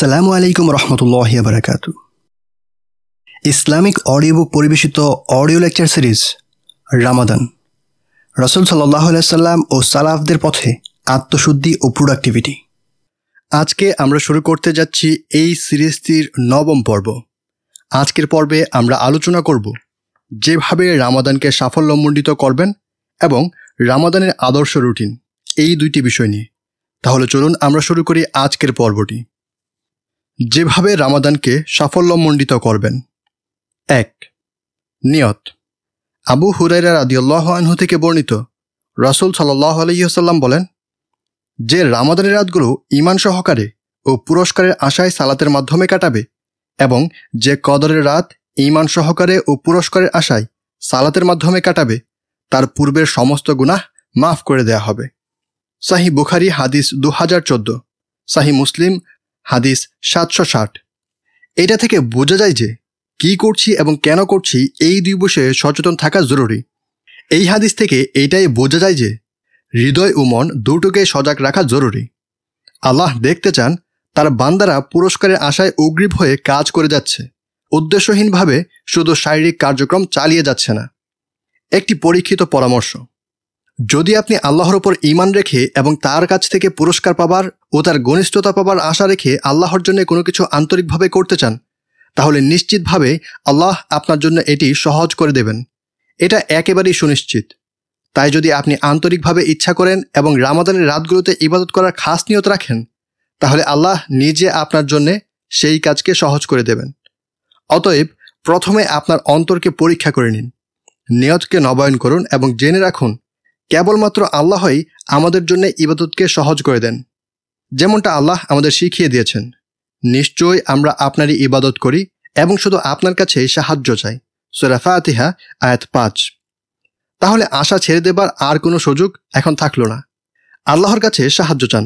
আসসালামু আলাইকুম রহমতুল্লাহ বারাকাত Islamic audio book পরিবেশিত অডিও লেকচার সিরিজ, রামাদান। রসুল সাল্লাহ সাল্লাম ও সালাফদের পথে আত্মশুদ্ধি ও প্রোডাক্টিভিটি আজকে আমরা শুরু করতে যাচ্ছি এই সিরিজটির নবম পর্ব। আজকের পর্বে আমরা আলোচনা করব যেভাবে রামাদানকে সাফল্যমণ্ডিত করবেন এবং রামাদানের আদর্শ রুটিন, এই দুইটি বিষয় নিয়ে। তাহলে চলুন আমরা শুরু করি আজকের পর্বটি। যেভাবে রামাদানকে সাফল্যমণ্ডিত করবেন। এক। নিয়ত। আবু হুরাইরা রাদিউল্লাহ আনহু থেকে বর্ণিত, রসুল সাল্লাহ আলহিহাসাল্লাম বলেন, যে রামাদানের রাতগুলো ইমান সহকারে ও পুরস্কারের আশায় সালাতের মাধ্যমে কাটাবে এবং যে কদরের রাত ইমান সহকারে ও পুরস্কারের আশায় সালাতের মাধ্যমে কাটাবে, তার পূর্বের সমস্ত গুনাহ মাফ করে দেয়া হবে। সাহি বুখারি, হাদিস দু হাজার চোদ্দ। সাহি মুসলিম হাদিস সাতশো ষাট। এটা থেকে বোঝা যায় যে কি করছি এবং কেন করছি এই দুই বিষয়ে সচেতন থাকা জরুরি। এই হাদিস থেকে এইটাই বোঝা যায় যে হৃদয় ও মন দুটোকে সজাগ রাখা জরুরি। আল্লাহ দেখতে চান তার বান্দারা পুরস্কারের আশায় উগ্রীব হয়ে কাজ করে যাচ্ছে। উদ্দেশ্যহীনভাবে শুধু শারীরিক কার্যক্রম চালিয়ে যাচ্ছে না। একটি পরীক্ষিত পরামর্শ। যদি আপনি আল্লাহর ওপর ইমান রেখে এবং তার কাছ থেকে পুরস্কার পাবার ও তার ঘনিষ্ঠতা পাবার আশা রেখে আল্লাহর জন্য কোনো কিছু আন্তরিকভাবে করতে চান, তাহলে নিশ্চিতভাবে আল্লাহ আপনার জন্য এটি সহজ করে দেবেন। এটা একেবারেই সুনিশ্চিত। তাই যদি আপনি আন্তরিকভাবে ইচ্ছা করেন এবং রামাদানের রাতগুলোতে ইবাদত করার খাস নিয়ত রাখেন, তাহলে আল্লাহ নিজে আপনার জন্যে সেই কাজকে সহজ করে দেবেন। অতএব প্রথমে আপনার অন্তরকে পরীক্ষা করে নিন। নিয়তকে নবায়ন করুন এবং জেনে রাখুন কেবলমাত্র আল্লাহই আমাদের জন্য ইবাদতকে সহজ করে দেন। যেমনটা আল্লাহ আমাদের শিখিয়ে দিয়েছেন, নিশ্চয়ই আমরা আপনারই ইবাদত করি এবং শুধু আপনার কাছে সাহায্য চাই। সোরাফা আতিহা আয়াত পাঁচ। তাহলে আশা ছেড়ে দেবার আর কোনো সুযোগ এখন থাকল না। আল্লাহর কাছে সাহায্য চান।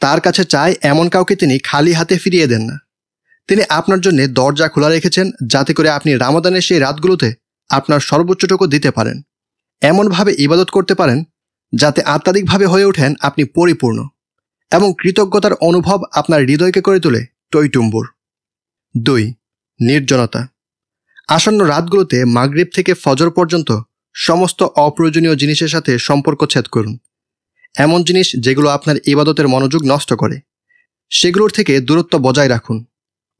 তার কাছে চায় এমন কাউকে তিনি খালি হাতে ফিরিয়ে দেন না। তিনি আপনার জন্য দরজা খোলা রেখেছেন যাতে করে আপনি রামাদানের সেই রাতগুলোতে আপনার সর্বোচ্চটুকু দিতে পারেন। এমনভাবে ইবাদত করতে পারেন যাতে আত্মাধিকভাবে হয়ে ওঠেন আপনি পরিপূর্ণ এবং কৃতজ্ঞতার অনুভব আপনার হৃদয়কে করে তোলে টইটুম্বুর। দুই, নির্জনতা। আসন্ন রাতগুলোতে মাগরীব থেকে ফজর পর্যন্ত সমস্ত অপ্রয়োজনীয় জিনিসের সাথে সম্পর্ক ছেদ করুন। এমন জিনিস যেগুলো আপনার ইবাদতের মনোযোগ নষ্ট করে। সেগুলোর থেকে দূরত্ব বজায় রাখুন।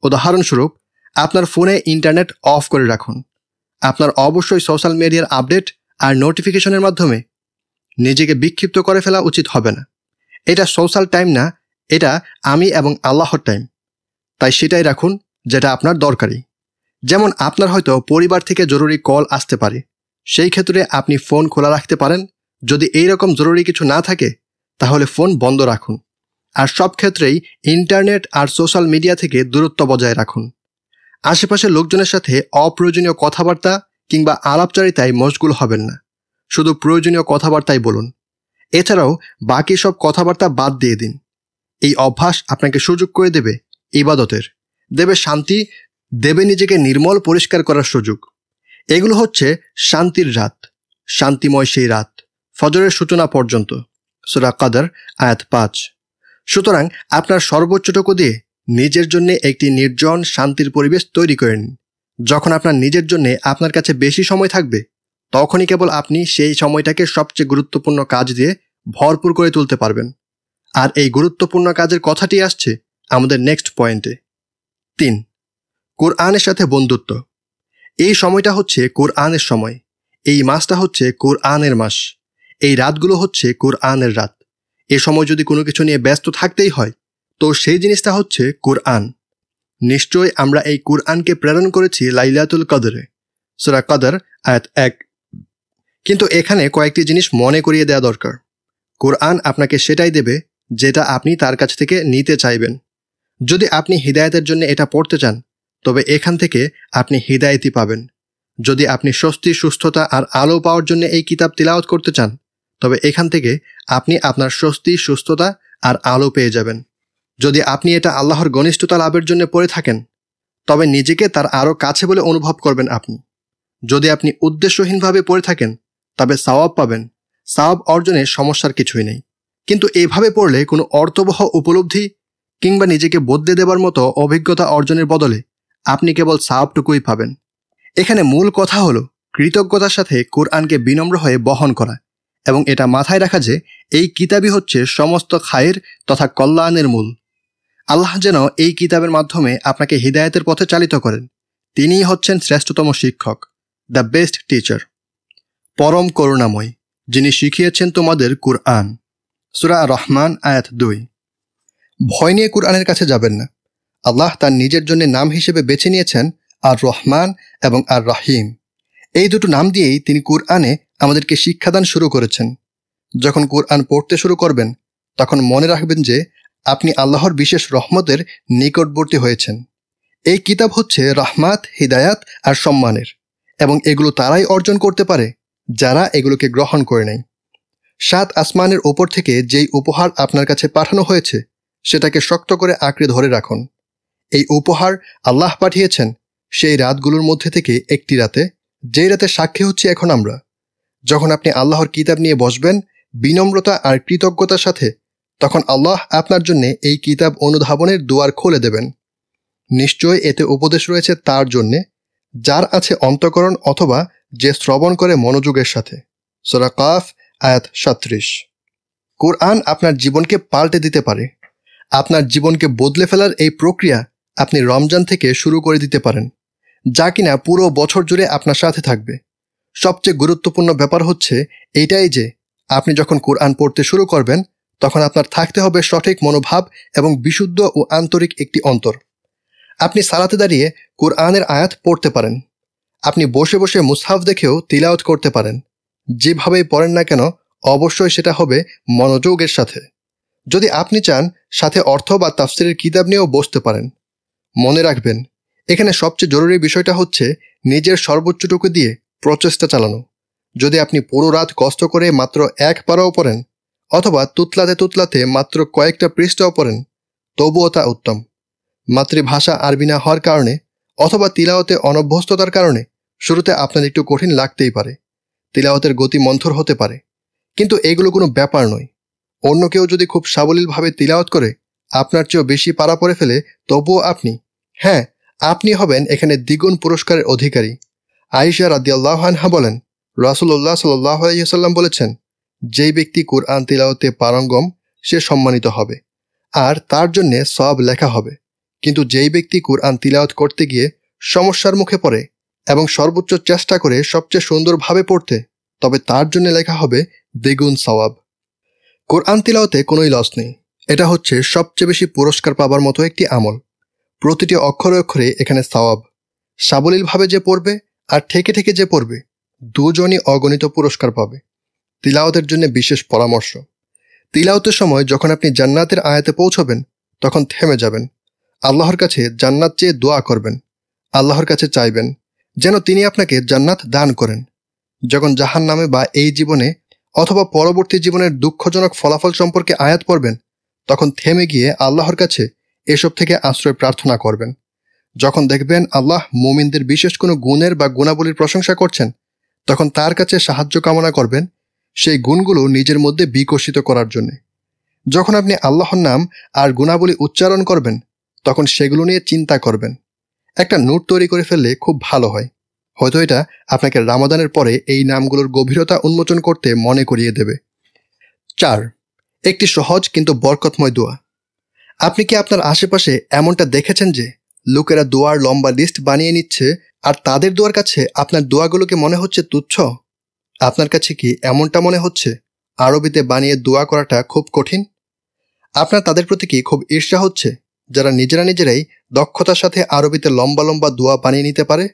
উদাহরণস্বরূপ, আপনার ফোনে ইন্টারনেট অফ করে রাখুন। আপনার অবশ্যই সোশ্যাল মিডিয়ার আপডেট আর নোটিফিকেশনের মাধ্যমে নিজেকে বিক্ষিপ্ত করে ফেলা উচিত হবে না। এটা সোশ্যাল টাইম না, এটা আমি এবং আল্লাহর টাইম তাই সেটাই রাখুন যেটা আপনার দরকারি যেমন আপনার হয়তো পরিবার থেকে জরুরি কল আসতে পারে। সেই ক্ষেত্রে আপনি ফোন খোলা রাখতে পারেন। যদি এই রকম জরুরি কিছু না থাকে, তাহলে ফোন বন্ধ রাখুন। আর সব ক্ষেত্রেই ইন্টারনেট আর সোশ্যাল মিডিয়া থেকে দূরত্ব বজায় রাখুন। আশেপাশের লোকজনের সাথে অপ্রয়োজনীয় কথাবার্তা কিংবা আলাপচারিতায় মশগুল হবেন না। শুধু প্রয়োজনীয় কথাবার্তাই বলুন। এছাড়াও বাকি সব কথাবার্তা বাদ দিয়ে দিন। এই অভ্যাস আপনাকে সুযোগ করে দেবে ইবাদতের। দেবে শান্তি, দেবে নিজেকে নির্মল পরিষ্কার করার সুযোগ। এগুলো হচ্ছে শান্তির রাত, শান্তিময় সেই রাত, ফজরের সূচনা পর্যন্ত। সুরা কাদার, আয়াত পাঁচ। সুতরাং আপনার সর্বোচ্চটুকু দিয়ে নিজের জন্য একটি নির্জন শান্তির পরিবেশ তৈরি করে নিন। যখন আপনার নিজের জন্য আপনার কাছে বেশি সময় থাকবে, তখনই কেবল আপনি সেই সময়টাকে সবচেয়ে গুরুত্বপূর্ণ কাজ দিয়ে ভরপুর করে তুলতে পারবেন। আর এই গুরুত্বপূর্ণ কাজের কথাটি আসছে আমাদের নেক্সট পয়েন্টে তিন, কোরআনের সাথে বন্ধুত্ব। এই সময়টা হচ্ছে কোরআনের সময়। এই মাসটা হচ্ছে কোরআনের মাস। এই রাতগুলো হচ্ছে কোরআনের রাত। এ সময় যদি কোনো কিছু নিয়ে ব্যস্ত থাকতেই হয়, তো সেই জিনিসটা হচ্ছে কোরআন। নিশ্চয় আমরা এই কুরআনকে প্রেরণ করেছি লাইলাতুল কদরে, সুরা কদর, আয়াত এক। কিন্তু এখানে কয়েকটি জিনিস মনে করিয়ে দেওয়া দরকার। কোরআন আপনাকে সেটাই দেবে যেটা আপনি তার কাছ থেকে নিতে চাইবেন। যদি আপনি হৃদায়তের জন্য এটা পড়তে চান, তবে এখান থেকে আপনি হৃদায়তই পাবেন। যদি আপনি স্বস্তি, সুস্থতা আর আলো পাওয়ার জন্য এই কিতাব তিলাওয়াত করতে চান, তবে এখান থেকে আপনি আপনার স্বস্তি, সুস্থতা আর আলো পেয়ে যাবেন। যদি আপনি এটা আল্লাহর ঘনিষ্ঠতা লাভের জন্য পড়ে থাকেন, তবে নিজেকে তার আরও কাছে বলে অনুভব করবেন আপনি। যদি আপনি উদ্দেশ্যহীনভাবে পড়ে থাকেন, তবে সাওয়াব পাবেন। সাওয়াব অর্জনে সমস্যার কিছুই নেই। কিন্তু এভাবে পড়লে কোনো অর্থবহ উপলব্ধি কিংবা নিজেকে বদলে দেবার মতো অভিজ্ঞতা অর্জনের বদলে আপনি কেবল সাবটুকুই পাবেন। এখানে মূল কথা হলো কৃতজ্ঞতার সাথে কোরআনকে বিনম্র হয়ে বহন করা এবং এটা মাথায় রাখা যে এই কিতাবই হচ্ছে সমস্ত খায়ের তথা কল্যাণের মূল। আল্লাহ যেন এই কিতাবের মাধ্যমে আপনাকে হৃদায়তের পথে চালিত করেন। তিনিই হচ্ছেন শ্রেষ্ঠতম শিক্ষক দ্য বেস্ট টিচার পরম করুণাময়, যিনি শিখিয়েছেন তোমাদের কুরআন, সুরা রহমান, আয়াত দুই। ভয় নিয়ে কুরআনের কাছে যাবেন না। আল্লাহ তার নিজের জন্য নাম হিসেবে বেছে নিয়েছেন আর রহমান এবং আর রাহিম। এই দুটো নাম দিয়েই তিনি কুরআনে আমাদেরকে শিক্ষাদান শুরু করেছেন। যখন কুরআন পড়তে শুরু করবেন, তখন মনে রাখবেন যে আপনি আল্লাহর বিশেষ রহমতের নিকটবর্তী হয়েছেন। এই কিতাব হচ্ছে রহমাত, হিদায়াত আর সম্মানের এবং এগুলো তারাই অর্জন করতে পারে যারা এগুলোকে গ্রহণ করে নেয়। সাত আসমানের ওপর থেকে যেই উপহার আপনার কাছে পাঠানো হয়েছে, সেটাকে শক্ত করে আঁকড়ে ধরে রাখুন। এই উপহার আল্লাহ পাঠিয়েছেন, সেই রাতগুলোর মধ্যে থেকে একটি রাতে, যেই রাতে সাক্ষী হচ্ছে এখন আমরা। যখন আপনি আল্লাহর কিতাব নিয়ে বসবেন, বিনম্রতা আর কৃতজ্ঞতার সাথে তখন আল্লাহ আপনার জন্য এই কিতাব অনুধাবনের দুয়ার খুলে দেবেন। নিশ্চয় এতে উপদেশ রয়েছে তার জন্যে, যার আছে অন্তকরণ অথবা যে শ্রবণ করে মনোযোগের সাথে। সোরা কাফ, আয়াত সাত্রিশ কোরআন আপনার জীবনকে পাল্টে দিতে পারে। আপনার জীবনকে বদলে ফেলার এই প্রক্রিয়া আপনি রমজান থেকে শুরু করে দিতে পারেন, যা কিনা পুরো বছর জুড়ে আপনার সাথে থাকবে। সবচেয়ে গুরুত্বপূর্ণ ব্যাপার হচ্ছে এইটাই যে, আপনি যখন কোরআন পড়তে শুরু করবেন তখন আপনার থাকতে হবে সঠিক মনোভাব এবং বিশুদ্ধ ও আন্তরিক একটি অন্তর। আপনি সালাতে দাঁড়িয়ে কোরআনের আয়াত পড়তে পারেন। আপনি বসে বসে মুসহাফ দেখেও তিলাওত করতে পারেন। যেভাবেই পড়েন না কেন, অবশ্যই সেটা হবে মনোযোগের সাথে। যদি আপনি চান, সাথে অর্থ বা তাফসিরের কিতাব নিয়েও বসতে পারেন। মনে রাখবেন, এখানে সবচেয়ে জরুরি বিষয়টা হচ্ছে নিজের সর্বোচ্চটুকু দিয়ে প্রচেষ্টা চালানো। যদি আপনি পুরো রাত কষ্ট করে মাত্র এক পড়েন অথবা তুতলাতে তুতলাতে মাত্র কয়েকটা পৃষ্ঠাও পড়েন, তবুও তা উত্তম। মাতৃভাষা আরবি না হওয়ার কারণে অথবা তিলাওতে অনভ্যস্ততার কারণে শুরুতে আপনার একটু কঠিন লাগতেই পারে। তিলাওতের গতি মন্থর হতে পারে, কিন্তু এগুলো কোনো ব্যাপার নয়। অন্য কেউ যদি খুব সাবলীলভাবে তিলাওত করে, আপনার চেয়েও বেশি পারা পড়ে ফেলে, তবুও আপনি হ্যাঁ আপনি হবেন এখানে দ্বিগুণ পুরস্কারের অধিকারী। আয়েশা রাদিয়াল্লাহ আনহা বলেন রাসুল্লাহ সাল্লাহ সাল্লাম বলেছেন যেই ব্যক্তি কোরআন তিলাওতে পারঙ্গম, সে সম্মানিত হবে। আর তার জন্যে সব লেখা হবে। কিন্তু যেই ব্যক্তি কুরআন তিলাওয়াত করতে গিয়ে সমস্যার মুখে পড়ে এবং সর্বোচ্চ চেষ্টা করে সবচেয়ে সুন্দরভাবে পড়তে, তবে তার জন্য লেখা হবে দ্বিগুণ সওয়াব। কোরআন তিলাওতে কোনোই লস নেই। এটা হচ্ছে সবচেয়ে বেশি পুরস্কার পাবার মতো একটি আমল। প্রতিটি অক্ষরে অক্ষরে এখানে সওয়াব। সাবলীলভাবে যে পড়বে আর ঠেকে ঠেকে যে পড়বে, দুজনই অগণিত পুরস্কার পাবে। তিলাওতের জন্য বিশেষ পরামর্শ। তিলাওতের সময় যখন আপনি জান্নাতের আয়াতে পৌঁছবেন, তখন থেমে যাবেন। আল্লাহর কাছে জান্নাত চেয়ে দোয়া করবেন। আল্লাহর কাছে চাইবেন যেন তিনি আপনাকে জান্নাত দান করেন। যখন জাহান নামে বা এই জীবনে অথবা পরবর্তী জীবনের দুঃখজনক ফলাফল সম্পর্কে আয়াত পড়বেন, তখন থেমে গিয়ে আল্লাহর কাছে এসব থেকে আশ্রয় প্রার্থনা করবেন। যখন দেখবেন আল্লাহ মুমিনদের বিশেষ কোনো গুণের বা গুণাবলীর প্রশংসা করছেন, তখন তার কাছে সাহায্য কামনা করবেন সেই গুণগুলো নিজের মধ্যে বিকশিত করার জন্য। যখন আপনি আল্লাহর নাম আর গুণাবলী উচ্চারণ করবেন, তখন সেগুলো নিয়ে চিন্তা করবেন। একটা নোট তৈরি করে ফেললে খুব ভালো হয়। হয়তো এটা আপনাকে রামাদানের পরে এই নামগুলোর গভীরতা উন্মোচন করতে মনে করিয়ে দেবে। চার, একটি সহজ কিন্তু বরকতময় দোয়া। আপনি কি আপনার আশেপাশে এমনটা দেখেছেন যে লোকেরা দোয়ার লম্বা লিস্ট বানিয়ে নিচ্ছে আর তাদের দোয়ার কাছে আপনার দোয়াগুলোকে মনে হচ্ছে তুচ্ছ? আপনার কাছে কি এমনটা মনে হচ্ছে? আরবিতে বানিয়ে দোয়া করাটা খুব কঠিন? আপনার তাদের প্রতি কি খুব ঈর্ষা হচ্ছে? যারা নিজেরা নিজেরাই দক্ষতার সাথে আরবিতে লম্বা লম্বা দোয়া বানিয়ে নিতে পারে?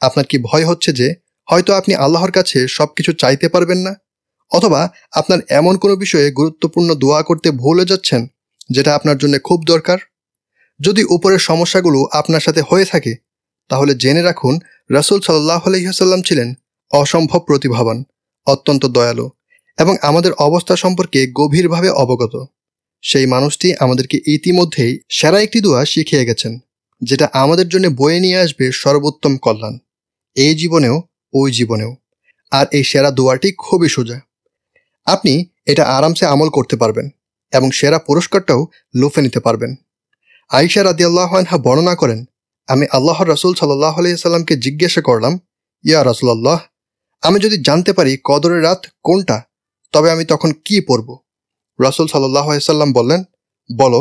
আপনার কি ভয় হচ্ছে যে হয়তো আপনি আল্লাহর কাছে সব কিছু চাইতে পারবেন না? অথবা আপনার এমন কোনো বিষয়ে গুরুত্বপূর্ণ দোয়া করতে ভুলে যাচ্ছেন যেটা আপনার জন্য খুব দরকার? যদি উপরের সমস্যাগুলো আপনার সাথে হয়ে থাকে, তাহলে জেনে রাখুন, রাসুল সাল্লাহ আলহিহাসাল্লাম ছিলেন অসম্ভব প্রতিভাবান, অত্যন্ত দয়ালু এবং আমাদের অবস্থা সম্পর্কে গভীরভাবে অবগত। সেই মানুষটি আমাদেরকে ইতিমধ্যেই সেরা একটি দোয়া শিখিয়ে গেছেন, যেটা আমাদের জন্য বয়ে নিয়ে আসবে সর্বোত্তম কল্যাণ। এই জীবনেও, ওই জীবনেও। আর এই সেরা দোয়াটি খুবই সোজা। আপনি এটা আরামসে আমল করতে পারবেন এবং সেরা পুরস্কারটাও লুফে নিতে পারবেন। আইসা রাদিয়াল্লাহা বর্ণনা করেন, আমি আল্লাহর রসুল সাল্লাহ আলিয়াল্লামকে জিজ্ঞাসা করলাম, ইয়া রসুল্লাহ আমি যদি জানতে পারি কদরের রাত কোনটা, তবে আমি তখন কি পড়ব? রাসুল সাল্লাম বললেন, বলো,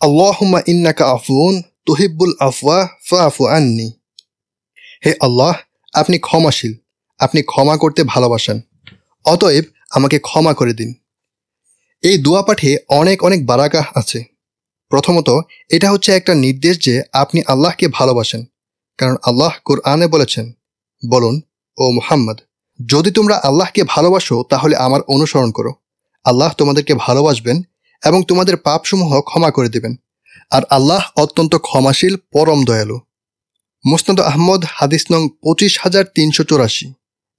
আল্লাহুম্মা ইন্নাকা আফুন তুহিব্বুল আফওয়া ফা আফু আননি। হে আল্লাহ, আপনি ক্ষমাশীল, আপনি ক্ষমা করতে ভালোবাসেন, অতএব আমাকে ক্ষমা করে দিন। এই দোয়া পাঠে অনেক অনেক বারাকাহ আছে। প্রথমত, এটা হচ্ছে একটা নির্দেশ যে আপনি আল্লাহকে ভালোবাসেন, কারণ আল্লাহ কোরআনে বলেছেন, বলুন ও মুহাম্মদ, যদি তোমরা আল্লাহকে ভালোবাসো, তাহলে আমার অনুসরণ করো। আল্লাহ তোমাদেরকে ভালোবাসবেন এবং তোমাদের পাপসমূহ ক্ষমা করে দেবেন। আর আল্লাহ অত্যন্ত ক্ষমাশীল, পরম দয়ালু। মুসনাদ আহমদ, হাদিস নং পঁচিশ হাজার তিনশো চৌরাশি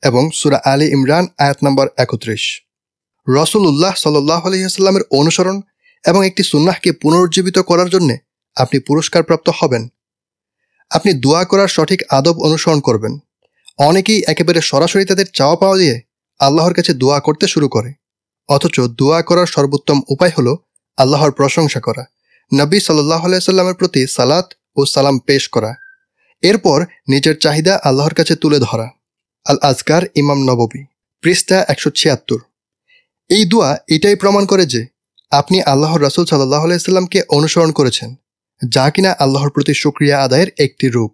এবং সুরা আলী ইমরান, আয়াত নম্বর একত্রিশ। রসুল্লাহ সাল্লাহ আলহিহাস্লামের অনুসরণ এবং একটি সুন্নাহকে পুনরুজ্জীবিত করার জন্য আপনি পুরস্কারপ্রাপ্ত হবেন। আপনি দোয়া করার সঠিক আদব অনুসরণ করবেন। অনেকেই একেবারে সরাসরি তাদের চাওয়া পাওয়া দিয়ে আল্লাহর কাছে দোয়া করতে শুরু করে। অথচ দোয়া করার সর্বোত্তম উপায় হল আল্লাহর প্রশংসা করা, নবী সাল্লাহ আলাইস্লামের প্রতি সালাত ও সালাম পেশ করা। এরপর নিজের চাহিদা আল্লাহর কাছে তুলে ধরা। আল আজকার ইমাম নববী, পৃষ্ঠা একশো ছিয়াত্তর। এই দোয়া এটাই প্রমাণ করে যে আপনি আল্লাহর রাসুল সাল্লাহ আলাইস্লামকে অনুসরণ করেছেন, যা কিনা আল্লাহর প্রতি সুক্রিয়া আদায়ের একটি রূপ।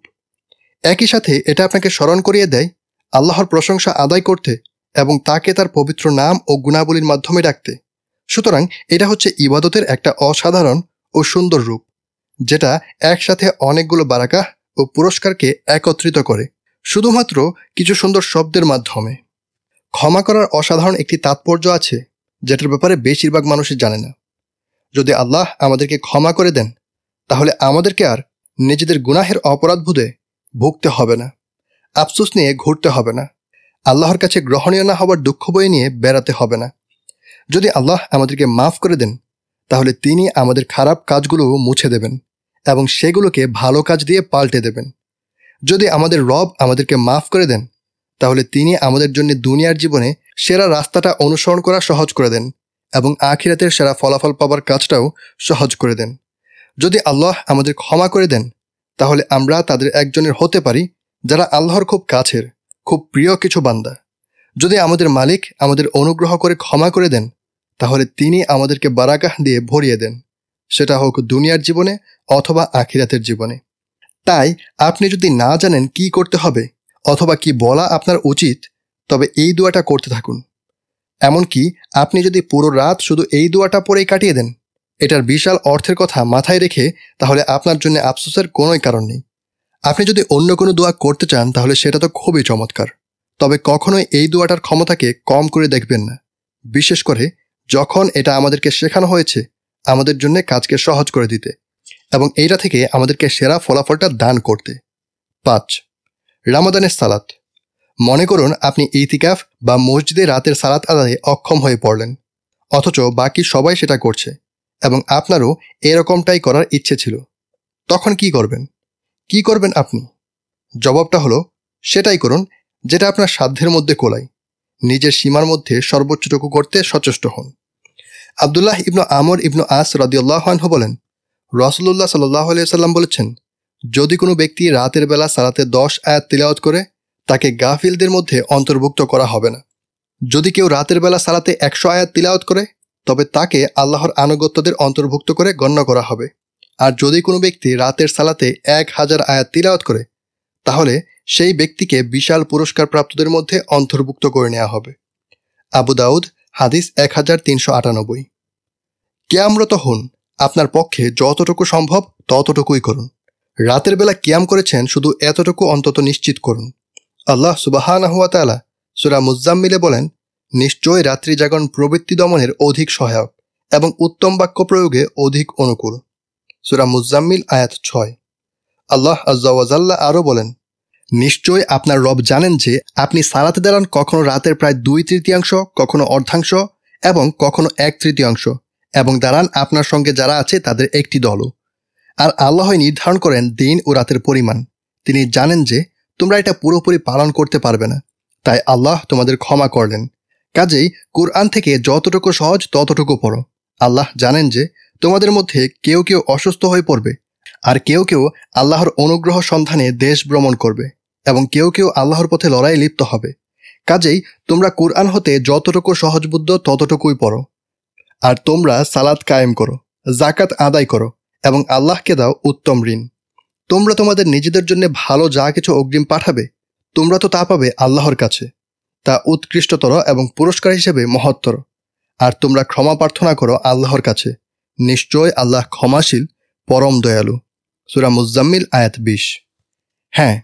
একই সাথে এটা আপনাকে স্মরণ করিয়ে দেয়, আল্লাহর প্রশংসা আদায় করতে এবং তাকে তার পবিত্র নাম ও গুণাবলীর মাধ্যমে ডাকতে। সুতরাং এটা হচ্ছে ইবাদতের একটা অসাধারণ ও সুন্দর রূপ, যেটা একসাথে অনেকগুলো বারাকা ও পুরস্কারকে একত্রিত করে, শুধুমাত্র কিছু সুন্দর শব্দের মাধ্যমে। ক্ষমা করার অসাধারণ একটি তাৎপর্য আছে, যেটার ব্যাপারে বেশিরভাগ মানুষই জানে না। যদি আল্লাহ আমাদেরকে ক্ষমা করে দেন, তাহলে আমাদেরকে আর নিজেদের গুনাহের অপরাধবোধে ভুগতে হবে না, আফসোস নিয়ে ঘুরতে হবে না, আল্লাহর কাছে গ্রহণীয় না হবার দুঃখ বয়ে নিয়ে বেড়াতে হবে না। যদি আল্লাহ আমাদেরকে মাফ করে দেন, তাহলে তিনি আমাদের খারাপ কাজগুলো মুছে দেবেন এবং সেগুলোকে ভালো কাজ দিয়ে পাল্টে দেবেন। যদি আমাদের রব আমাদেরকে মাফ করে দেন, তাহলে তিনি আমাদের জন্য দুনিয়ার জীবনে সেরা রাস্তাটা অনুসরণ করা সহজ করে দেন এবং আখিরাতের সেরা ফলাফল পাবার কাজটাও সহজ করে দেন। যদি আল্লাহ আমাদের ক্ষমা করে দেন তাহলে আমরা তাদের একজনের হতে পারি, যারা আল্লাহর খুব কাছের, খুব প্রিয় কিছু বান্দা। যদি আমাদের মালিক আমাদের অনুগ্রহ করে ক্ষমা করে দেন, তাহলে তিনি আমাদেরকে বারাকাহ দিয়ে ভরিয়ে দেন। সেটা হোক দুনিয়ার জীবনে অথবা আখিরাতের জীবনে। তাই আপনি যদি না জানেন কি করতে হবে অথবা কি বলা আপনার উচিত, তবে এই দোয়াটা করতে থাকুন। এমনকি আপনি যদি পুরো রাত শুধু এই দোয়াটা পরেই কাটিয়ে দেন এটার বিশাল অর্থের কথা মাথায় রেখে তাহলে আপনার জন্য আফসোসের কোনোই কারণ নেই। আপনি যদি অন্য কোনো দোয়া করতে চান, তাহলে সেটা তো খুবই চমৎকার। তবে কখনোই এই দোয়াটার ক্ষমতাকে কম করে দেখবেন না। বিশেষ করে যখন এটা আমাদেরকে শেখানো হয়েছে, আমাদের জন্য কাজকে সহজ করে দিতে এবং এইটা থেকে আমাদেরকে সেরা ফলাফলটা দান করতে। পাঁচ, রামাদানের সালাত। মনে করুন, আপনি ইতিকাফ বা মসজিদে রাতের সালাত আদায়ে অক্ষম হয়ে পড়লেন। অথচ বাকি সবাই সেটা করছে। এবং আপনারও এরকমটাই করার ইচ্ছে ছিল। তখন কি করবেন? কি করবেন আপনি? জবাবটা হলো, সেটাই করুন যেটা আপনার সাধ্যের মধ্যে কোলাই। নিজের সীমার মধ্যে সর্বোচ্চটুকু করতে সচেষ্ট হন। আবদুল্লাহ ইবনু আমর ইবনু আস রদিউল্লাহানহ বলেন রসুল্লাহ সাল্লাহ সাল্লাম বলেছেন, যদি কোনো ব্যক্তি রাতের বেলা সালাতে দশ আয়াত তিলাওয়াত করে, তাকে গাফিলদের মধ্যে অন্তর্ভুক্ত করা হবে না। যদি কেউ রাতের বেলা সালাতে একশো আয়াত তিলাওয়াত করে তবে তাকে আল্লাহর আনুগত্যদের অন্তর্ভুক্ত করে গণ্য করা হবে। আর যদি কোনো ব্যক্তি রাতের সালাতে এক হাজার আয়াত তিলাওয়াত করে, তাহলে সেই ব্যক্তিকে বিশাল পুরস্কার প্রাপ্তদের মধ্যে অন্তর্ভুক্ত করে নেওয়া হবে। আবু দাউদ, হাদিস এক হাজার তিনশো আটানব্বই। কেয়ামরত হন, আপনার পক্ষে যতটুকু সম্ভব ততটুকুই করুন। রাতের বেলা কিয়াম করেছেন শুধু এতটুকু অন্তত নিশ্চিত করুন। আল্লাহ সুবাহানহাতালা সুরা মুজাম্মিলে বলেন নিশ্চয় রাত্রি জাগরণ প্রবৃত্তি দমনের অধিক সহায়ক এবং উত্তম বাক্য প্রয়োগে অধিক অনুকূল। সুরা মুজাম্মিল আয়াত ছয়। আল্লাহ আজ্লাহ আরও বলেন নিশ্চয় আপনার রব জানেন যে আপনি সালাতে দাঁড়ান কখনো রাতের প্রায় দুই তৃতীয়াংশ, কখনো অর্ধাংশ এবং কখনো এক তৃতীয়াংশ এবং দাঁড়ান আপনার সঙ্গে যারা আছে তাদের একটি দলও। আর আল্লাহ নির্ধারণ করেন দিন ও রাতের পরিমাণ। তিনি জানেন যে তোমরা এটা পুরোপুরি পালন করতে পারবে না। তাই আল্লাহ তোমাদের ক্ষমা করলেন। কাজেই কোরআন থেকে যতটুকু সহজ, ততটুকু পড়ো। আল্লাহ জানেন যে তোমাদের মধ্যে কেউ কেউ অসুস্থ হয়ে পড়বে আর কেউ কেউ আল্লাহর অনুগ্রহ সন্ধানে দেশ ভ্রমণ করবে এবং কেউ কেউ আল্লাহর পথে লড়াই লিপ্ত হবে। কাজেই তোমরা কুরআন হতে যতটুকু সহজবুদ্ধ ততটুকুই পড়ো। আর তোমরা সালাদ কায়েম করো জাকাত আদায় করো এবং আল্লাহকে দাও উত্তম ঋণ। তোমরা তোমাদের নিজেদের জন্য ভালো যা কিছু অগ্রিম পাঠাবে, তোমরা তো তা পাবে আল্লাহর কাছে। তা উৎকৃষ্টতর এবং পুরস্কার হিসেবে মহত্তর। আর তোমরা ক্ষমা প্রার্থনা করো আল্লাহর কাছে। নিশ্চয় আল্লাহ ক্ষমাশীল, পরম দয়ালু। সুরা মুজাম্মিল আয়াত বিশ। হ্যাঁ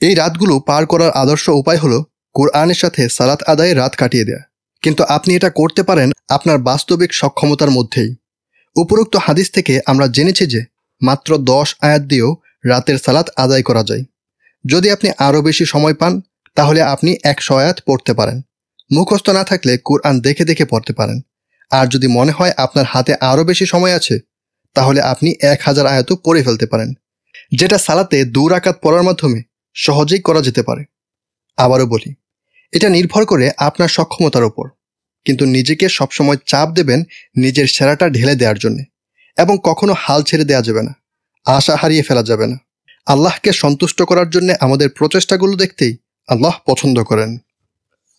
এই রাতগুলো পার করার আদর্শ উপায় হলো কোরআনের সাথে সালাত আদায়ে রাত কাটিয়ে দেয়া। কিন্তু আপনি এটা করতে পারেন আপনার বাস্তবিক সক্ষমতার মধ্যেই। উপরোক্ত হাদিস থেকে আমরা জেনেছি যে মাত্র দশ আয়াত দিয়েও রাতের সালাত আদায় করা যায়। যদি আপনি আরও বেশি সময় পান তাহলে আপনি একশো আয়াত পড়তে পারেন। মুখস্থ না থাকলে কোরআন দেখে দেখে পড়তে পারেন। আর যদি মনে হয় আপনার হাতে আরও বেশি সময় আছে, তাহলে আপনি এক হাজার আয়াতও পড়ে ফেলতে পারেন। যেটা সালাতে দূর আকাত পড়ার মাধ্যমে সহজেই করা যেতে পারে। আবারও বলি, এটা নির্ভর করে আপনার সক্ষমতার ওপর। কিন্তু নিজেকে সবসময় চাপ দেবেন নিজের সেরাটা ঢেলে দেওয়ার জন্য। এবং কখনো হাল ছেড়ে দেওয়া যাবে না। আশা হারিয়ে ফেলা যাবে না। আল্লাহকে সন্তুষ্ট করার জন্য আমাদের প্রচেষ্টাগুলো দেখতেই আল্লাহ পছন্দ করেন।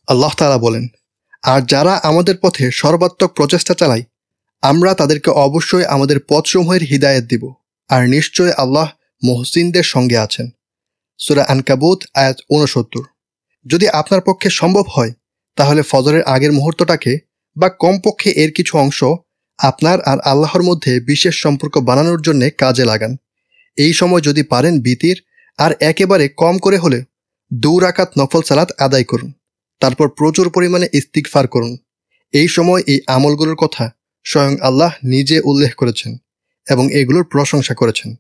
আল্লাহ তালা বলেন, আর যারা আমাদের পথে সর্বাত্মক প্রচেষ্টা চালায়, আমরা তাদেরকে অবশ্যই আমাদের পথসমূহের হৃদায়ত দিব। আর নিশ্চয় আল্লাহ মহসিনদের সঙ্গে আছেন। সুরা আনকাবুত, আয়াত ঊনসত্তর। যদি আপনার পক্ষে সম্ভব হয়, তাহলে ফজরের আগের মুহূর্তটাকে বা কমপক্ষে এর কিছু অংশ আপনার আর আল্লাহর মধ্যে বিশেষ সম্পর্ক বানানোর জন্য কাজে লাগান। এই সময় যদি পারেন বিতির, আর একেবারে কম করে হলে দৌড় আকাত নফল সালাত আদায় করুন। তারপর প্রচুর পরিমাণে ইস্তিকফার করুন। এই সময় এই আমলগুলোর কথা স্বয়ং আল্লাহ নিজে উল্লেখ করেছেন এবং এগুলোর প্রশংসা করেছেন।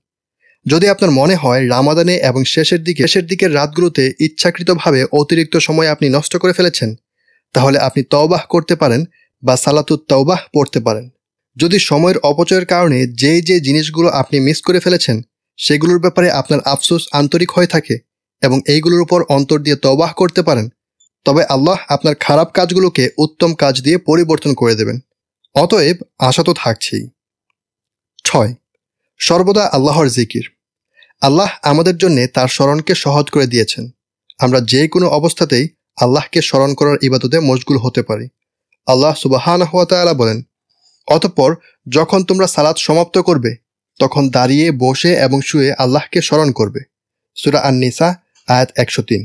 যদি আপনার মনে হয় রামাদানে এবং শেষের দিকে, শেষের দিকের রাতগুলোতে ইচ্ছাকৃতভাবে অতিরিক্ত সময় আপনি নষ্ট করে ফেলেছেন, তাহলে আপনি তওবাহ করতে পারেন বা সালাতুত তওবাহ পড়তে পারেন। যদি সময়ের অপচয়ের কারণে যে যে জিনিসগুলো আপনি মিস করে ফেলেছেন, সেগুলোর ব্যাপারে আপনার আফসোস আন্তরিক হয়ে থাকে এবং এইগুলোর উপর অন্তর দিয়ে তবাহ করতে পারেন, তবে আল্লাহ আপনার খারাপ কাজগুলোকে উত্তম কাজ দিয়ে পরিবর্তন করে দেবেন। অতএব আশা তো থাকছেই। ছয়, সর্বদা আল্লাহর জিকির। আল্লাহ আমাদের জন্য তার স্মরণকে সহজ করে দিয়েছেন। আমরা যে কোনো অবস্থাতেই আল্লাহকে স্মরণ করার ইবাদতে মশগুল হতে পারি। আল্লাহ সুবাহান হাত বলেন, অতঃপর যখন তোমরা সালাদ সমাপ্ত করবে, তখন দাঁড়িয়ে বসে এবং শুয়ে আল্লাহকে স্মরণ করবে। সুরা আননিসা আয়াত একশো তিন।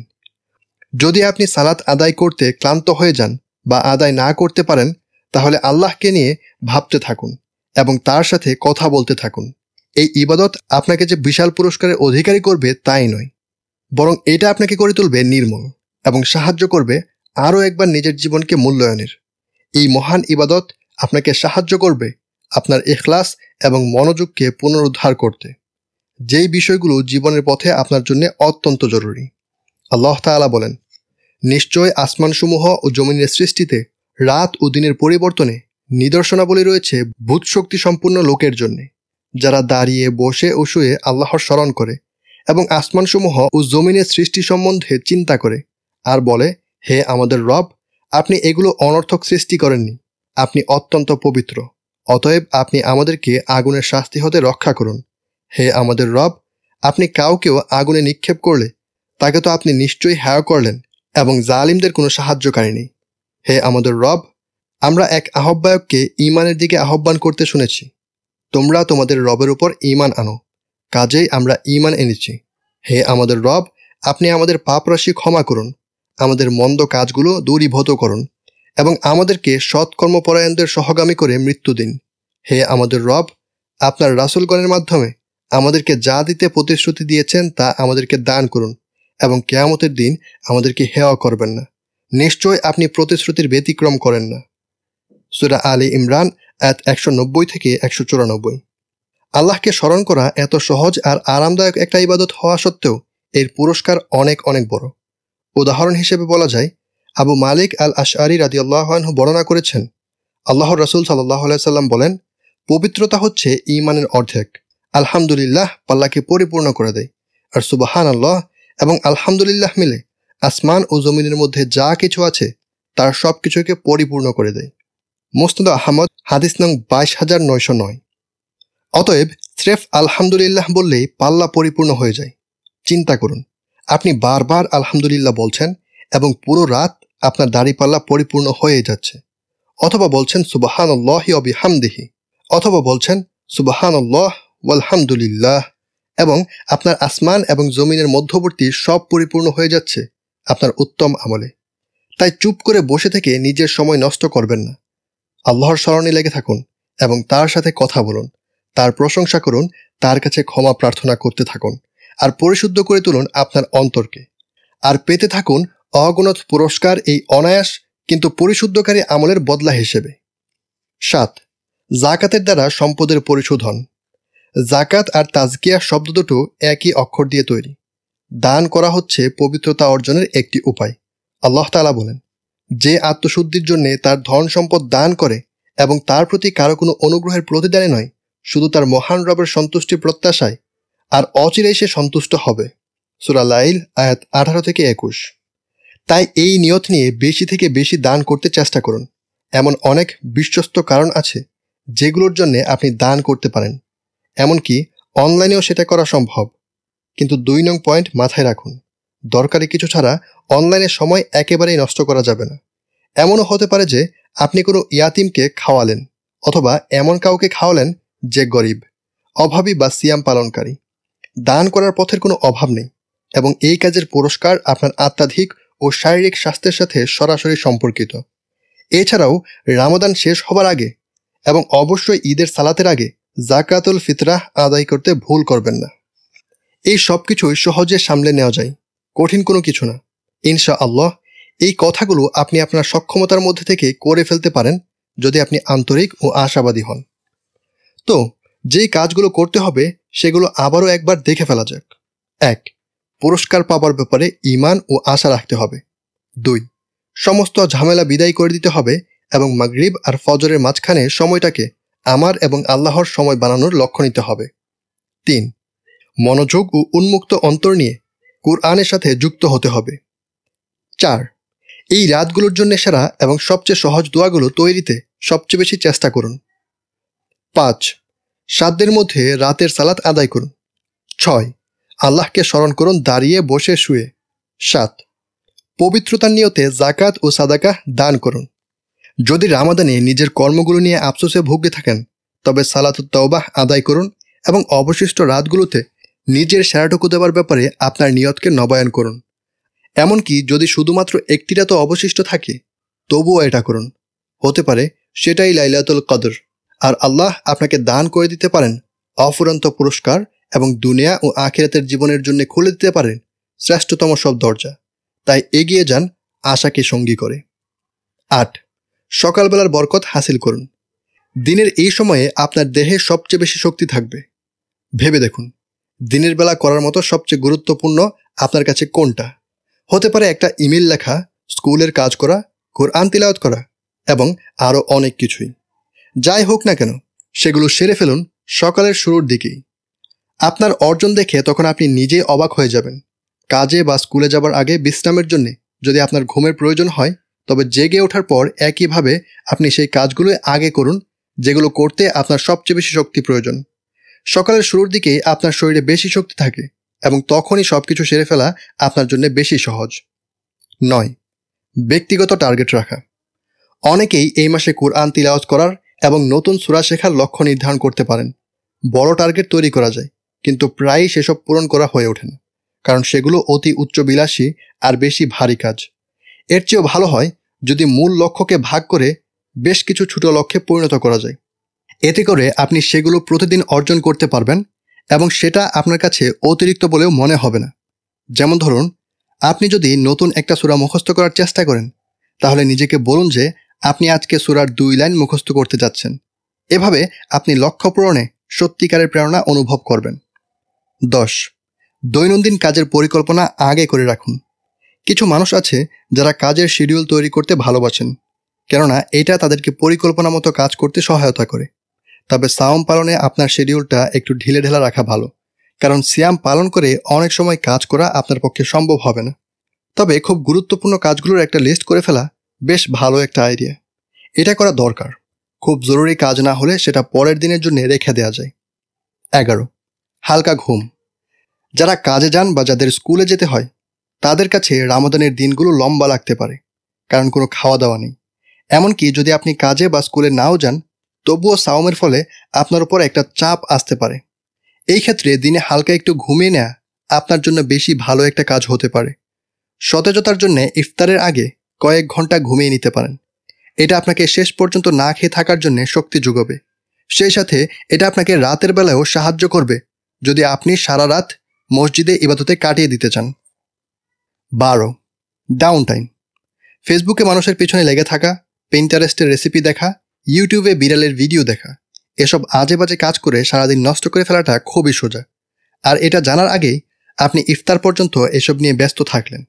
যদি আপনি সালাত আদায় করতে ক্লান্ত হয়ে যান বা আদায় না করতে পারেন, তাহলে আল্লাহকে নিয়ে ভাবতে থাকুন এবং তার সাথে কথা বলতে থাকুন। এই ইবাদত আপনাকে যে বিশাল পুরস্কারের অধিকারী করবে তাই নয়, বরং এটা আপনাকে করে তুলবে নির্মল এবং সাহায্য করবে আরও একবার নিজের জীবনকে মূল্যায়নের। এই মহান ইবাদত আপনাকে সাহায্য করবে আপনার এখলাস এবং মনোযোগকে পুনরুদ্ধার করতে। যেই বিষয়গুলো জীবনের পথে আপনার জন্য অত্যন্ত জরুরি। আল্লাহ তালা বলেন, নিশ্চয় আসমানসমূহ ও জমিনের সৃষ্টিতে রাত ও দিনের পরিবর্তনে নিদর্শনাবলী রয়েছে ভূতশক্তি সম্পূর্ণ লোকের জন্যে, যারা দাঁড়িয়ে, বসে ও শুয়ে আল্লাহর স্মরণ করে এবং আসমানসমূহ ও জমিনের সৃষ্টি সম্বন্ধে চিন্তা করে আর বলে, হে আমাদের রব, আপনি এগুলো অনর্থক সৃষ্টি করেননি। আপনি অত্যন্ত পবিত্র। অতএব আপনি আমাদেরকে আগুনের শাস্তি হতে রক্ষা করুন। হে আমাদের রব, আপনি কাউকেও আগুনে নিক্ষেপ করলে, তাকে তো আপনি নিশ্চয়ই হ্যায় করলেন এবং জালিমদের কোনো সাহায্যকারী নেই। হে আমাদের রব, আমরা এক আহ্বায়ককে ইমানের দিকে আহ্বান করতে শুনেছি। তোমরা তোমাদের রবের উপর ইমান আনো, কাজেই আমরা ইমান এনেছি। হে আমাদের রব, আপনি আমাদের পাপরাশি ক্ষমা করুন, আমাদের মন্দ কাজগুলো দূরীভূত করুন এবং আমাদেরকে সৎকর্মপরায়ণদের সহগামী করে মৃত্যু দিন। হে আমাদের রব, আপনার রাসুলগণের মাধ্যমে আমাদেরকে যা দিতে প্রতিশ্রুতি দিয়েছেন তা আমাদেরকে দান করুন, এবং কেয়ামতের দিন আমাদেরকে হেওয়া করবেন না। নিশ্চয় আপনি প্রতিশ্রুতির ব্যতিক্রম করেন না। সুরা আলী ইমরান এত একশো নব্বই থেকে একশো চুরানব্বই। আল্লাহকে স্মরণ করা এত সহজ আর আরামদায়ক একটা ইবাদত হওয়া সত্ত্বেও এর পুরস্কার অনেক অনেক বড়। উদাহরণ হিসেবে বলা যায়, আবু মালিক আল আশআরি রাজি আল্লাহানহু বর্ণনা করেছেন আল্লাহ রসুল সাল্লাহ সাল্লাম বলেন, পবিত্রতা হচ্ছে ইমানের অর্ধেক। আলহামদুলিল্লাহ পাল্লাকে পরিপূর্ণ করে দেয়। আর সুবাহান আল্লাহ এবং আলহামদুলিল্লাহ মিলে আসমান ও জমিনের মধ্যে যা কিছু আছে, তার সব কিছুকে পরিপূর্ণ করে দেয়। মোস্তদ আহমদ, হাদিস নং বাইশ হাজার নয়শো নয়। অতএব স্রেফ আলহামদুলিল্লাহ বললেই পাল্লা পরিপূর্ণ হয়ে যায়। চিন্তা করুন, আপনি বারবার আলহামদুলিল্লাহ বলছেন এবং পুরো রাত আপনার দাড়িপাল্লা পরিপূর্ণ হয়ে যাচ্ছে। অথবা বলছেন সুবাহান আল্লাহি হামদিহি অথবা বলছেন সুবাহান আল্লাহ ওয়ালহামদুলিল্লাহ, এবং আপনার আসমান এবং জমিনের মধ্যবর্তী সব পরিপূর্ণ হয়ে যাচ্ছে আপনার উত্তম আমলে। তাই চুপ করে বসে থেকে নিজের সময় নষ্ট করবেন না। আল্লাহর স্মরণে লেগে থাকুন এবং তার সাথে কথা বলুন। তার প্রশংসা করুন, তার কাছে ক্ষমা প্রার্থনা করতে থাকুন, আর পরিশুদ্ধ করে তুলুন আপনার অন্তরকে। আর পেতে থাকুন অগণত পুরস্কার এই অনায়াস কিন্তু পরিশুদ্ধকারী আমলের বদলা হিসেবে। সাত, জাকাতের দ্বারা সম্পদের পরিশোধন। জাকাত আর তাজকিয়া শব্দ দুটো একই অক্ষর দিয়ে তৈরি। দান করা হচ্ছে পবিত্রতা অর্জনের একটি উপায়। আল্লাহ তালা বলেন, যে আত্মশুদ্ধির জন্যে তার ধন সম্পদ দান করে এবং তার প্রতি কারও কোনো অনুগ্রহের প্রতিদানে নয়, শুধু তার মহান রবের সন্তুষ্টি প্রত্যাশায়, আর অচিরেই সে সন্তুষ্ট হবে। সুরালাইল আয়াত আঠারো থেকে একুশ। তাই এই নিয়ত নিয়ে বেশি থেকে বেশি দান করতে চেষ্টা করুন। এমন অনেক বিশ্বস্ত কারণ আছে, যেগুলোর জন্য আপনি দান করতে পারেন। এমনকি অনলাইনেও সেটা করা সম্ভব। কিন্তু দুই নং পয়েন্ট মাথায় রাখুন, দরকারি কিছু ছাড়া অনলাইনে সময় একেবারেই নষ্ট করা যাবে না। এমনও হতে পারে যে আপনি কোনো ইয়াতিমকে খাওয়ালেন অথবা এমন কাউকে খাওয়ালেন যে গরিব, অভাবী বা সিয়াম পালনকারী। দান করার পথের কোনো অভাব নেই এবং এই কাজের পুরস্কার আপনার আত্মাধিক ও শারীরিক স্বাস্থ্যের সাথে সরাসরি সম্পর্কিত। এছাড়াও রামাদান শেষ হবার আগে এবং অবশ্যই ঈদের সালাতের আগে জাকাতুল ফিতরাহ আদায় করতে ভুল করবেন না। এই সব কিছুই সহজে সামলে নেওয়া যায়, কঠিন কোনো কিছু না। ইনশা আল্লাহ এই কথাগুলো আপনি আপনার সক্ষমতার মধ্যে থেকে করে ফেলতে পারেন যদি আপনি আন্তরিক ও আশাবাদী হন। তো, যেই কাজগুলো করতে হবে সেগুলো আবারও একবার দেখে ফেলা যাক। এক, পুরস্কার পাবার ব্যাপারে ইমান ও আশা রাখতে হবে। দুই, সমস্ত ঝামেলা বিদায় করে দিতে হবে এবং মাগরিব আর ফজরের মাঝখানে সময়টাকে আমার এবং আল্লাহর সময় বানানোর লক্ষ্য নিতে হবে। তিন, মনোযোগ ও উন্মুক্ত অন্তর নিয়ে কুরআনের সাথে যুক্ত হতে হবে। চার, এই রাতগুলোর জন্য সেরা এবং সবচেয়ে সহজ দোয়াগুলো তৈরিতে সবচেয়ে বেশি চেষ্টা করুন। পাঁচ সাতদের মধ্যে রাতের সালাত আদায় করুন। ছয়, আল্লাহকে স্মরণ করুন দাঁড়িয়ে বসে শুয়ে। সাত, পবিত্রতার নিয়তে জাকাত ও সাদাকা দান করুন। যদি রামাদানে নিজের কর্মগুলো নিয়ে আফসোসে ভুগে থাকেন, তবে সালাত তওবাহ আদায় করুন এবং অবশিষ্ট রাতগুলোতে নিজের সেরাটুকু দেওয়ার ব্যাপারে আপনার নিয়তকে নবায়ন করুন। এমনকি যদি শুধুমাত্র একটি রাত অবশিষ্ট থাকে, তবুও এটা করুন। হতে পারে সেটাই লাইলাতুল কদর। আর আল্লাহ আপনাকে দান করে দিতে পারেন অফুরন্ত পুরস্কার এবং দুনিয়া ও আখিরাতের জীবনের জন্য খুলে দিতে পারেন শ্রেষ্ঠতম সব দরজা। তাই এগিয়ে যান আশাকে সঙ্গী করে। আট সকালবেলার বরকত হাসিল করুন। দিনের এই সময়ে আপনার দেহে সবচেয়ে বেশি শক্তি থাকবে। ভেবে দেখুন, দিনের বেলা করার মতো সবচেয়ে গুরুত্বপূর্ণ আপনার কাছে কোনটা? হতে পারে একটা ইমেল লেখা, স্কুলের কাজ করা, কোরআন তিলাওয়াত করা, এবং আরও অনেক কিছুই। যাই হোক না কেন, সেগুলো সেরে ফেলুন সকালের শুরুর দিকেই। আপনার অর্জন দেখে তখন আপনি নিজেই অবাক হয়ে যাবেন। কাজে বা স্কুলে যাবার আগে বিশ্রামের জন্যে যদি আপনার ঘুমের প্রয়োজন হয় তবে জেগে ওঠার পর একইভাবে আপনি সেই কাজগুলো আগে করুন, যেগুলো করতে আপনার সবচেয়ে বেশি শক্তি প্রয়োজন। সকালের শুরুর দিকে আপনার শরীরে বেশি শক্তি থাকে এবং তখনই সব কিছু সেরে ফেলা আপনার জন্য বেশি সহজ। নয়, ব্যক্তিগত টার্গেট রাখা। অনেকেই এই মাসে কোরআন তিলাওয়াত করার এবং নতুন সুরা শেখার লক্ষ্য নির্ধারণ করতে পারেন। বড় টার্গেট তৈরি করা যায়, কিন্তু প্রায়ই সেসব পূরণ করা হয়ে ওঠে না, কারণ সেগুলো অতি উচ্চবিলাসী আর বেশি ভারী কাজ। এর চেয়েও ভালো হয় যদি মূল লক্ষ্যকে ভাগ করে বেশ কিছু ছোট লক্ষ্যে পরিণত করা যায়। এতে করে আপনি সেগুলো প্রতিদিন অর্জন করতে পারবেন এবং সেটা আপনার কাছে অতিরিক্ত বলেও মনে হবে না। যেমন ধরুন, আপনি যদি নতুন একটা সুরা মুখস্থ করার চেষ্টা করেন, তাহলে নিজেকে বলুন যে আপনি আজকে সুরার দুই লাইন মুখস্থ করতে যাচ্ছেন। এভাবে আপনি লক্ষ্য পূরণে সত্যিকারের প্রেরণা অনুভব করবেন। দশ, দৈনন্দিন কাজের পরিকল্পনা আগে করে রাখুন। কিছু মানুষ আছে যারা কাজের শিডিউল তৈরি করতে ভালোবাসেন, কেননা এটা তাদেরকে পরিকল্পনা মতো কাজ করতে সহায়তা করে। তবে সাওম পালনে আপনার শিডিউলটা একটু ঢিলে ঢেলা রাখা ভালো, কারণ সিয়াম পালন করে অনেক সময় কাজ করা আপনার পক্ষে সম্ভব হবে না। তবে খুব গুরুত্বপূর্ণ কাজগুলোর একটা লিস্ট করে ফেলা বেশ ভালো একটা আইডিয়া এটা করা দরকার। খুব জরুরি কাজ না হলে সেটা পরের দিনের জন্য রেখে দেওয়া যায়। এগারো, হালকা ঘুম। যারা কাজে যান বা যাদের স্কুলে যেতে হয় তাদের কাছে রামাদানের দিনগুলো লম্বা লাগতে পারে, কারণ কোনো খাওয়া দাওয়া নেই। এমনকি যদি আপনি কাজে বা স্কুলে নাও যান, তবুও সাওমের ফলে আপনার উপর একটা চাপ আসতে পারে। এই ক্ষেত্রে দিনে হালকা একটু ঘুমিয়ে নেওয়া আপনার জন্য বেশি ভালো একটা কাজ হতে পারে। সতেজতার জন্য ইফতারের আগে কয়েক ঘণ্টা ঘুমিয়ে নিতে পারেন। এটা আপনাকে শেষ পর্যন্ত না খেয়ে থাকার জন্য শক্তি যোগাবে। সেই সাথে এটা আপনাকে রাতের বেলায়ও সাহায্য করবে, যদি আপনি সারা রাত মসজিদে ইবাদতে কাটিয়ে দিতে চান। বারো ডাউন টাইম ফেসবুকে মানুষের পিছনে লেগে থাকা পেন্টারেস্টের রেসিপি দেখা ইউটিউবে বিড়ালের ভিডিও দেখা। এসব আজে বাজে কাজ করে সারাদিন নষ্ট করে ফেলাটা খুবই সোজা। আর এটা জানার আগেই আপনি ইফতার পর্যন্ত এসব নিয়ে ব্যস্ত থাকলেন।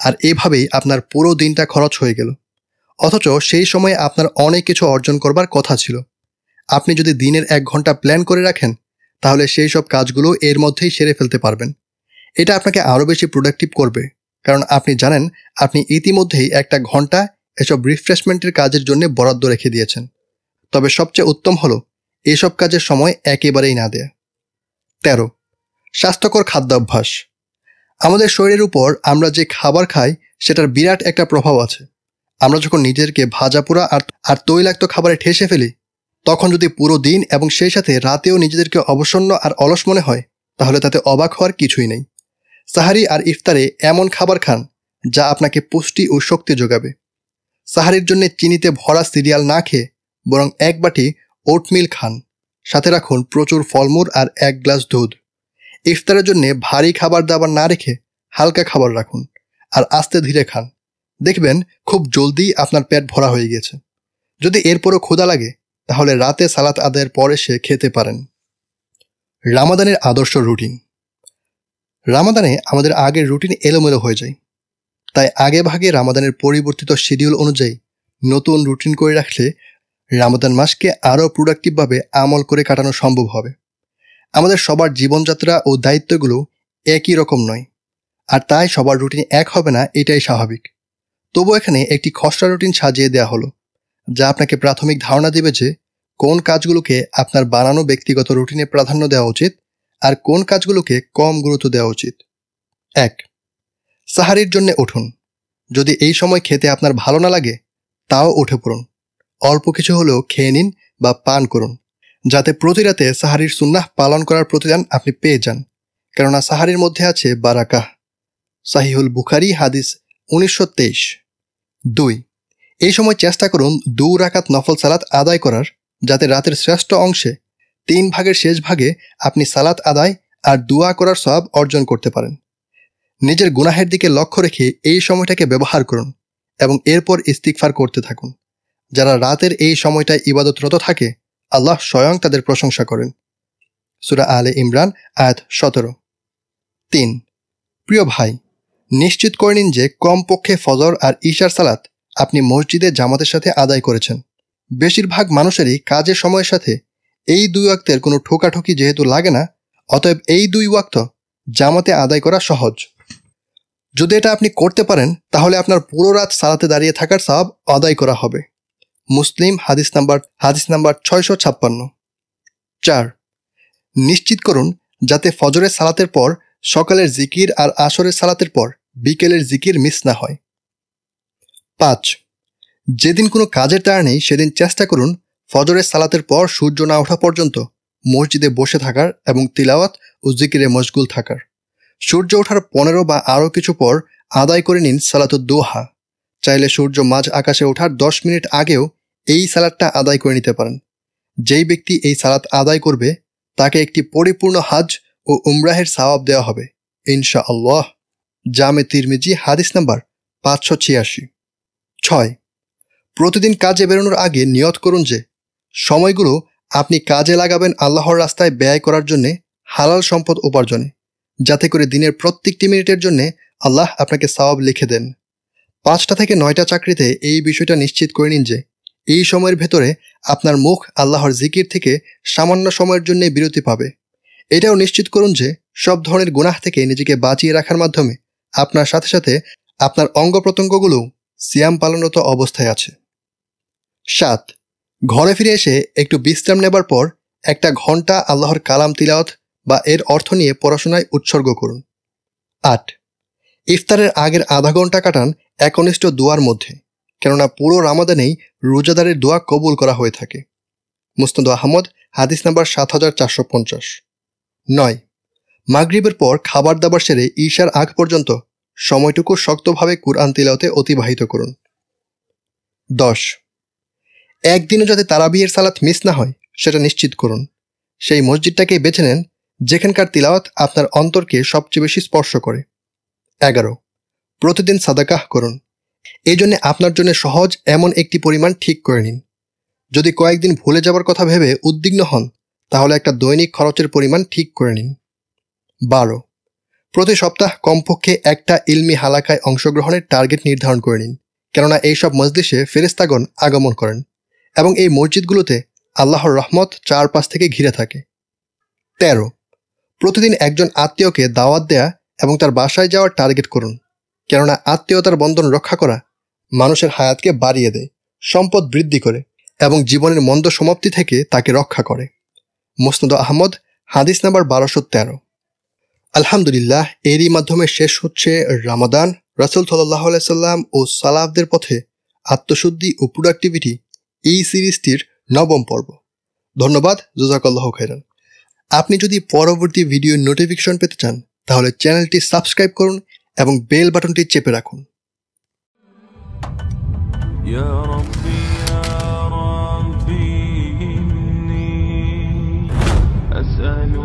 আর এভাবেই আপনার পুরো দিনটা খরচ হয়ে গেল। অথচ সেই সময়ে আপনার অনেক কিছু অর্জন করবার কথা ছিল। আপনি যদি দিনের এক ঘণ্টা প্ল্যান করে রাখেন, তাহলে সেই সব কাজগুলো এর মধ্যেই সেরে ফেলতে পারবেন। এটা আপনাকে আরও বেশি প্রোডাক্টিভ করবে। কারণ আপনি জানেন, আপনি ইতিমধ্যেই একটা ঘণ্টা এসব রিফ্রেশমেন্টের কাজের জন্য বরাদ্দ রেখে দিয়েছেন। তবে সবচেয়ে উত্তম হলো, এসব কাজের সময় একেবারেই না দেয়া। তেরো, স্বাস্থ্যকর খাদ্যাভ্যাস। আমাদের শরীরের উপর আমরা যে খাবার খাই, সেটার বিরাট একটা প্রভাব আছে। আমরা যখন নিজেদেরকে ভাজা পোড়া আর আর তৈলাক্ত খাবারে ঠেসে ফেলি, তখন যদি পুরো দিন এবং সেই সাথে রাতেও নিজেদেরকে অবসন্ন আর অলস মনে হয়, তাহলে তাতে অবাক হওয়ার কিছুই নেই। সাহারি আর ইফতারে এমন খাবার খান যা আপনাকে পুষ্টি ও শক্তি যোগাবে। সাহারির জন্য চিনিতে ভরা সিরিয়াল না খেয়ে বরং এক বাটি ওটমিল খান। সাথে রাখুন প্রচুর ফলমূল আর এক গ্লাস দুধ। ইফতারের জন্য ভারী খাবার দাবার না রেখে হালকা খাবার রাখুন আর আস্তে ধীরে খান। দেখবেন খুব জলদি আপনার পেট ভরা হয়ে গেছে যদি এরপরও ক্ষুধা লাগে, তাহলে রাতে সালাত আদায়ের পরে সে খেতে পারেন। রামাদানের আদর্শ রুটিন। রামাদানে আমাদের আগের রুটিন এলোমেলো হয়ে যায়। তাই আগে ভাগে রামাদানের পরিবর্তিত শিডিউল অনুযায়ী নতুন রুটিন করে রাখলে রামাদান মাসকে আরও প্রোডাক্টিভভাবে আমল করে কাটানো সম্ভব হবে। আমাদের সবার জীবনযাত্রা ও দায়িত্বগুলো একই রকম নয়। আর তাই সবার রুটিন এক হবে না, এটাই স্বাভাবিক। তবু এখানে একটি খসড়া রুটিন সাজিয়ে দেওয়া হলো, যা আপনাকে প্রাথমিক ধারণা দেবে যে কোন কাজগুলোকে আপনার বানানো ব্যক্তিগত রুটিনে প্রাধান্য দেওয়া উচিত আর কোন কাজগুলোকে কম গুরুত্ব দেওয়া উচিত? এক, সাহারির জন্য উঠুন। যদি এই সময় খেতে আপনার ভালো না লাগে, তাও উঠে পড়ুন। অল্প কিছু হলেও খেয়ে নিন বা পান করুন, যাতে প্রতি রাতে সাহারির সুন্নাহ পালন করার প্রতিদান আপনি পেয়ে যান। কেননা সাহারির মধ্যে আছে বারাকাহ। সাহিহুল বুখারি, হাদিস উনিশশো তেইশ। দুই, এই সময় চেষ্টা করুন দু রাকাত নফল সালাত আদায় করার, যাতে রাতের শ্রেষ্ঠ অংশে তিন ভাগের শেষ ভাগে আপনি সালাত আদায় আর দুয়া করার সব অর্জন করতে পারেন। নিজের গুনাহের দিকে লক্ষ্য রেখে এই সময়টাকে ব্যবহার করুন এবং এরপর ইস্তিকফার করতে থাকুন। যারা রাতের এই সময়টায় ইবাদতরত থাকে, আল্লাহ স্বয়ং তাদের প্রশংসা করেন। সুরা আলে ইমরান, আয়াত সতেরো। তিন। প্রিয় ভাই, নিশ্চিত করে নিন যে কমপক্ষে ফজর আর ঈশার সালাত আপনি মসজিদে জামাতের সাথে আদায় করেছেন। বেশিরভাগ মানুষেরই কাজের সময়ের সাথে এই দুই ওয়াক্তের কোনো ঠোকাঠুকি যেহেতু লাগে না, অতএব এই দুই ওয়াক্ত জামাতে আদায় করা সহজ। যদি এটা আপনি করতে পারেন, তাহলে আপনার পুরো রাত সালাতে দাঁড়িয়ে থাকার সব আদায় করা হবে। মুসলিম হাদিস নাম্বার হাদিস নাম্বার ছয়শো ছাপ্পান্ন। চার, নিশ্চিত করুন, যাতে ফজরের সালাতের পর, সকালের জিকির আর আসরের সালাতের পর বিকেলের জিকির মিস না হয়। পাঁচ, যেদিন কোনো কাজের তাড়া নেই, সেদিন চেষ্টা করুন ফজরের সালাতের পর সূর্য না ওঠা পর্যন্ত মসজিদে বসে থাকার এবং তিলাওয়াত ও জিকিরে মশগুল থাকার। সূর্য ওঠার পনেরো বা আরও কিছু পর আদায় করে নিন সালাতুদ দোহা। চাইলে সূর্য মাঝ আকাশে ওঠার দশ মিনিট আগেও এই সালাদটা আদায় করে নিতে পারেন। যেই ব্যক্তি এই সালাত আদায় করবে, তাকে একটি পরিপূর্ণ হাজ ও উমরাহের সাওয়াব দেওয়া হবে। ইনশা আল্লাহ জামে তিরমিজি, হাদিস নাম্বার পাঁচশো ছিয়াশি। ছয়। প্রতিদিন কাজে বেরোনোর আগে নিয়ত করুন যে সময়গুলো আপনি কাজে লাগাবেন আল্লাহর রাস্তায় ব্যয় করার জন্যে হালাল সম্পদ উপার্জনে। যাতে করে দিনের প্রত্যেকটি মিনিটের জন্য আল্লাহ আপনাকে সওয়াব লিখে দেন। পাঁচটা থেকে নয়টা চাকরিতে এই বিষয়টা নিশ্চিত করে নিন যে, এই সময়ের ভেতরে আপনার মুখ আল্লাহর জিকির থেকে সামান্য সময়ের জন্য বিরতি পাবে। এটাও নিশ্চিত করুন যে, সব ধরনের গুনাহ থেকে নিজেকে বাঁচিয়ে রাখার মাধ্যমে আপনার সাথে সাথে আপনার অঙ্গ প্রত্যঙ্গগুলোও সিয়াম পালনরত অবস্থায় আছে। সাত ঘরে ফিরে এসে একটু বিশ্রাম নেবার পর একটা ঘণ্টা আল্লাহর কালাম তিলাওত বা এর অর্থ নিয়ে পড়াশোনায় উৎসর্গ করুন। আট। ইফতারের আগের আধা ঘণ্টা কাটান একনিষ্ঠ দোয়ার মধ্যে, কেননা পুরো রামাদানেই রোজাদারের দোয়া কবুল করা হয়ে থাকে। মুস্তদ আহমদ, হাদিস নাম্বার সাত হাজার চারশো পঞ্চাশ। নয়। মাগরিবের পর খাবার দাবার সেরে ঈশার আগ পর্যন্ত সময়টুকু শক্তভাবে কুরআন তিলাওতে অতিবাহিত করুন। দশ। একদিনও যাতে তারাবিয়ের সালাত মিস না হয়, সেটা নিশ্চিত করুন। সেই মসজিদটাকেই বেছে নেন, যেখানকার তিলাওয়াত আপনার অন্তরকে সবচেয়ে বেশি স্পর্শ করে। এগারো। প্রতিদিন সাদাকাহ করুন। এই জন্য আপনার জন্য সহজ এমন একটি পরিমাণ ঠিক করে নিন। যদি কয়েকদিন ভুলে যাবার কথা ভেবে উদ্বিগ্ন হন, তাহলে একটা দৈনিক খরচের পরিমাণ ঠিক করে নিন। বারো। প্রতি সপ্তাহ কমপক্ষে একটা ইলমি হালাকায় অংশগ্রহণের টার্গেট নির্ধারণ করে নিন, কেননা এইসব মসজিষে ফেরেস্তাগণ আগমন করেন। এবং এই মসজিদগুলোতে আল্লাহর রহমত চারপাশ থেকে ঘিরে থাকে। তেরো, প্রতিদিন একজন আত্মীয়কে দাওয়াত দেয়া এবং তার বাসায় যাওয়ার টার্গেট করুন। কেননা আত্মীয়তার বন্ধন রক্ষা করা মানুষের হায়াতকে বাড়িয়ে দেয়, সম্পদ বৃদ্ধি করে এবং জীবনের মন্দ সমাপ্তি থেকে তাকে রক্ষা করে। মোসনদ আহমদ, হাদিস নাম্বার বারোশো তেরো। আলহামদুলিল্লাহ, এরই মাধ্যমে শেষ হচ্ছে রামাদান। রাসুল সাল্লাহ সাল্লাম ও সালাফদের পথে আত্মশুদ্ধি ও প্রোডাক্টিভিটি এই সিরিজটির নবম পর্ব ধন্যবাদ জোজাকাল্লাহ খাইরান আপনি যদি পরবর্তী ভিডিও নোটিফিকেশন পেতে চান তাহলে চ্যানেলটি সাবস্ক্রাইব করুন এবং বেল বাটনটি চেপে রাখুন يا ربي يا ربي إني أسألك العافية